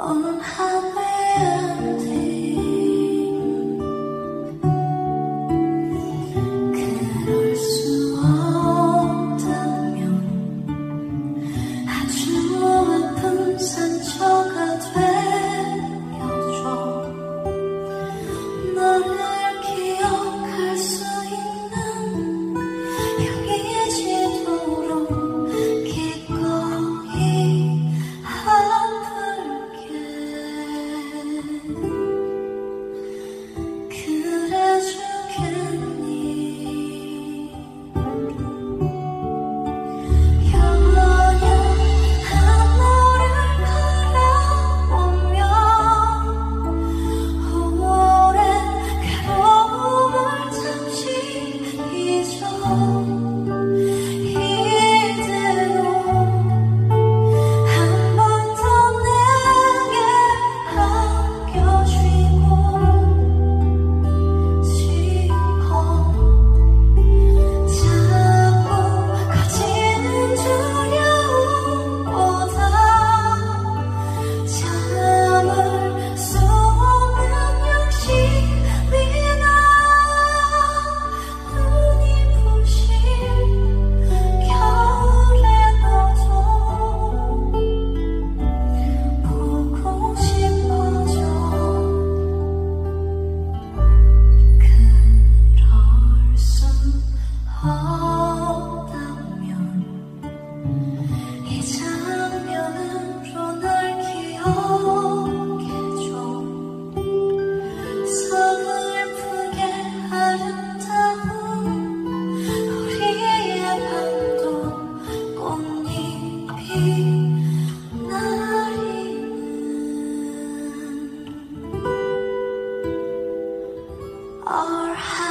unhappy Oh. Our house